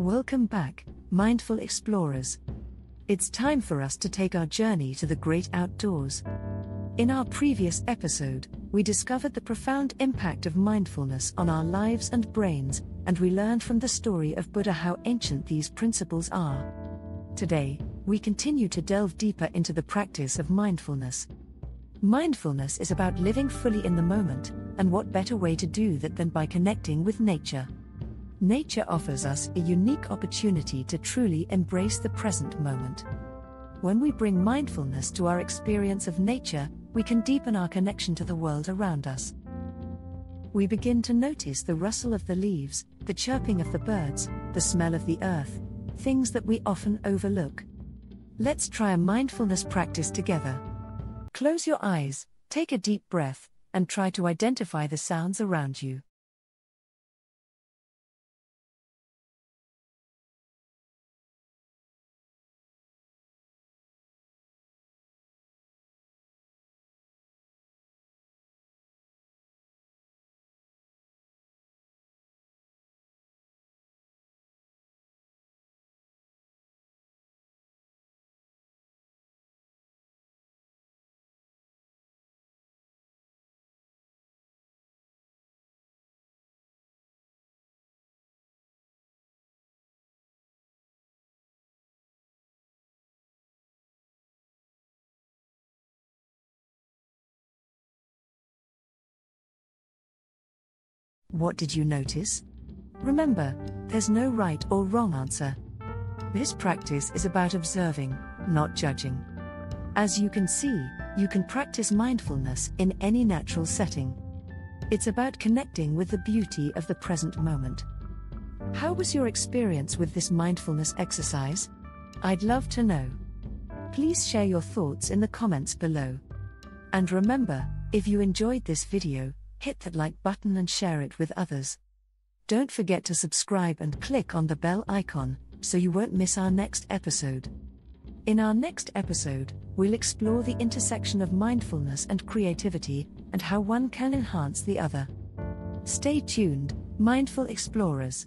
Welcome back, mindful explorers. It's time for us to take our journey to the great outdoors. In our previous episode, we discovered the profound impact of mindfulness on our lives and brains, and we learned from the story of Buddha how ancient these principles are. Today, we continue to delve deeper into the practice of mindfulness. Mindfulness is about living fully in the moment, and what better way to do that than by connecting with nature? Nature offers us a unique opportunity to truly embrace the present moment. When we bring mindfulness to our experience of nature, we can deepen our connection to the world around us. We begin to notice the rustle of the leaves, the chirping of the birds, the smell of the earth, things that we often overlook. Let's try a mindfulness practice together. Close your eyes, take a deep breath, and try to identify the sounds around you. What did you notice? Remember, there's no right or wrong answer. This practice is about observing, not judging. As you can see, you can practice mindfulness in any natural setting. It's about connecting with the beauty of the present moment. How was your experience with this mindfulness exercise? I'd love to know. Please share your thoughts in the comments below. And remember, if you enjoyed this video, hit that like button and share it with others. Don't forget to subscribe and click on the bell icon so you won't miss our next episode. In our next episode, we'll explore the intersection of mindfulness and creativity and how one can enhance the other. Stay tuned, mindful explorers.